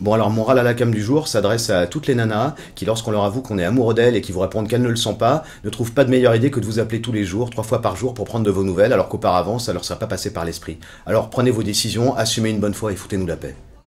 Bon alors mon râle à la cam du jour s'adresse à toutes les nanas qui lorsqu'on leur avoue qu'on est amoureux d'elles et qui vous répondent qu'elles ne le sont pas, ne trouvent pas de meilleure idée que de vous appeler tous les jours, trois fois par jour pour prendre de vos nouvelles alors qu'auparavant ça leur serait pas passé par l'esprit. Alors prenez vos décisions, assumez une bonne fois et foutez-nous la paix.